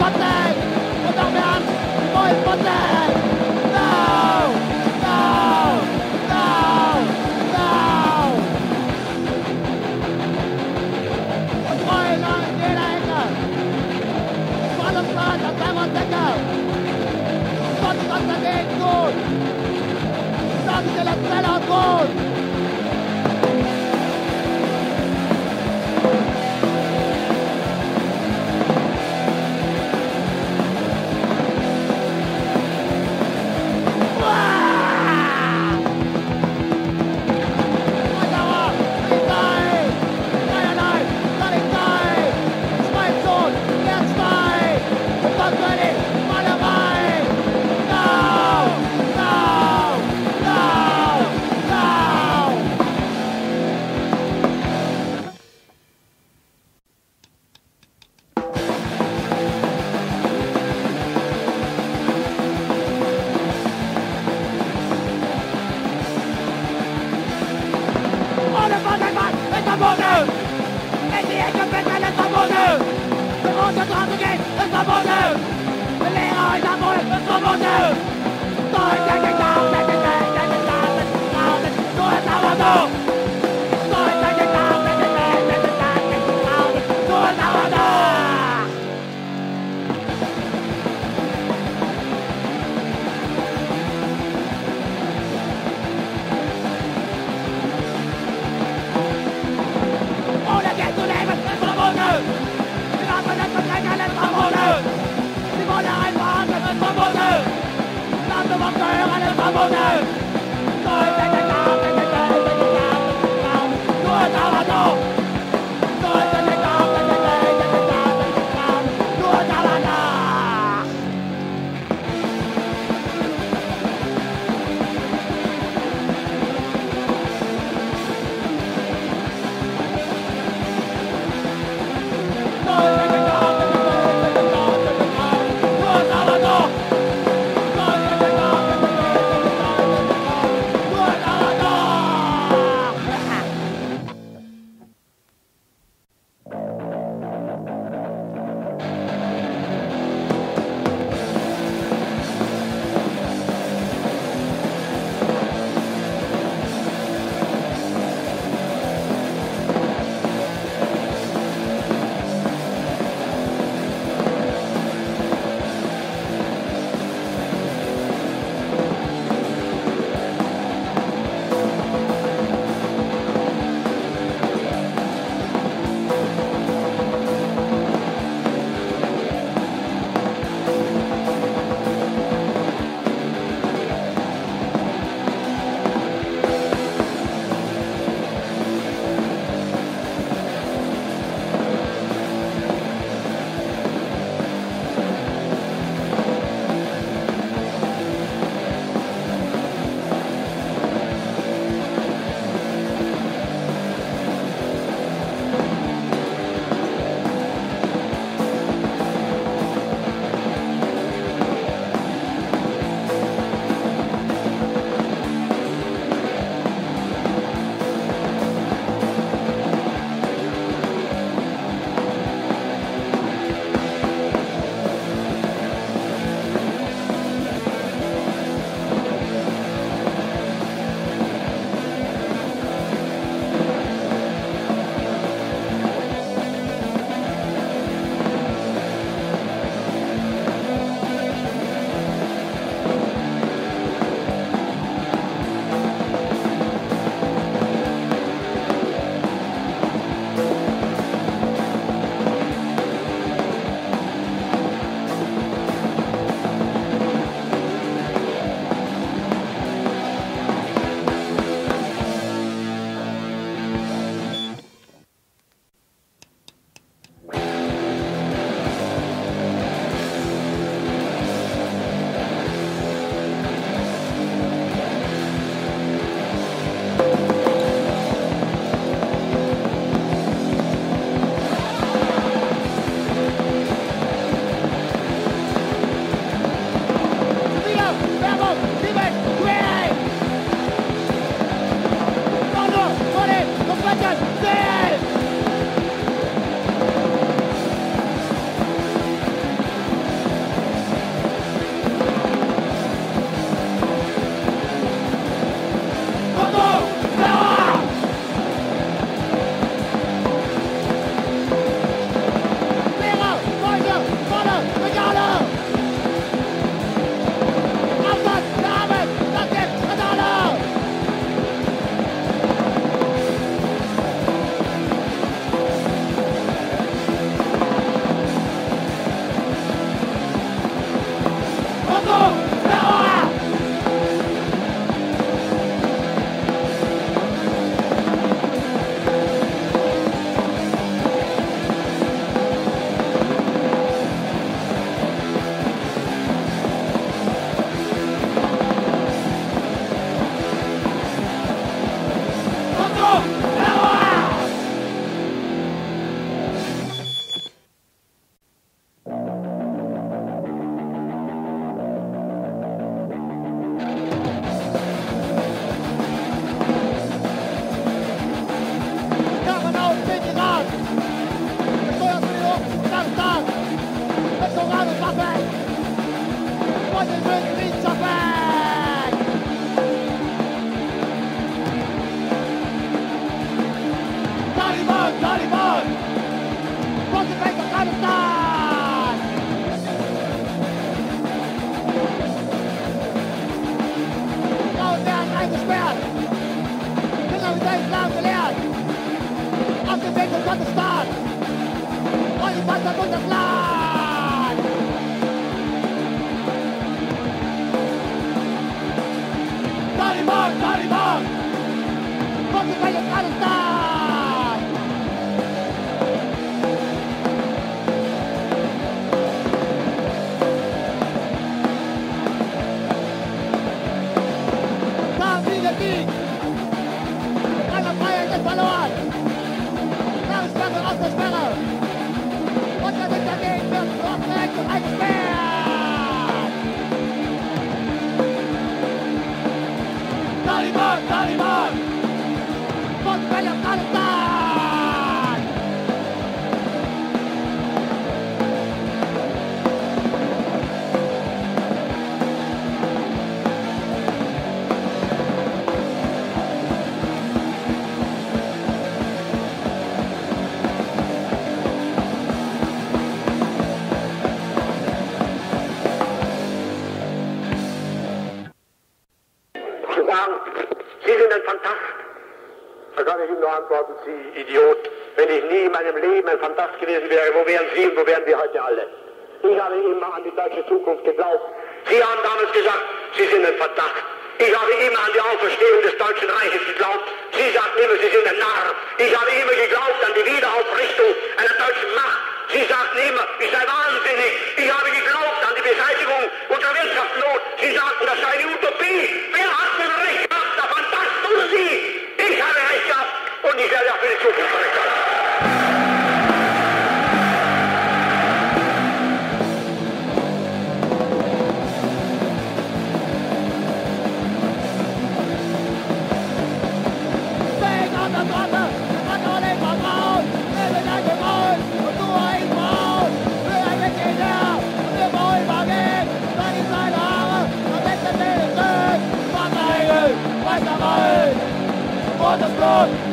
Spotlight! Put down arms! No! No! No! No! What's going on in the anger? Follow front and time on the girl! Stop, stop, stop, stop, antworten Sie, Idiot, wenn ich nie in meinem Leben ein Fantast gewesen wäre, wo wären Sie und wo wären wir heute alle? Ich habe immer an die deutsche Zukunft geglaubt. Sie haben damals gesagt, Sie sind ein Verdacht. Ich habe immer an die Auferstehung des Deutschen Reiches geglaubt. Sie sagten immer, Sie sind ein Narr. Ich habe immer geglaubt an die Wiederaufrichtung einer deutschen Macht. Sie sagten immer, ich sei wahnsinnig. Ich habe geglaubt Thank you.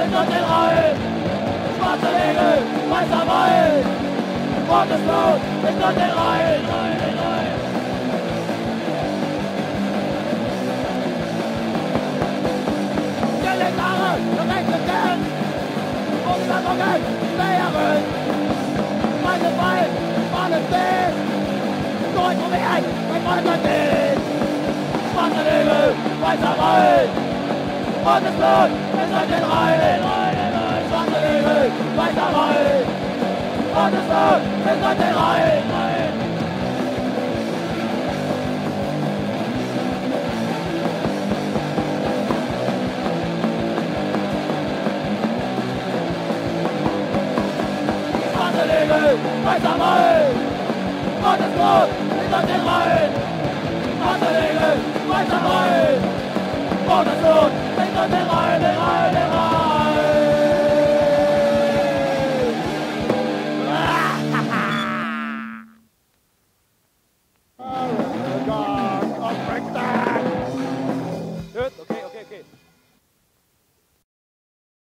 Sind uns den Reihen. Schwarze Nägel, weißer Wein. Rotes Blut, sind uns den Reihen. Reihen, Reihen. Gelänare, gerechnet werden. Unvermogen, Lehren. Meine Bein, meine Sinn. Durch und weg, mein Vater nicht. Schwarze Nägel, weißer Wein. Gottes Blut, ihr seid den reinen, reinen, reinen, weiter rein. Gottes Blut, ihr seid den reinen. Weiter rein! Gottes Blut, hinter den Rhein! Andere Regeln, weiter rein! for the sword. Make them liar, they.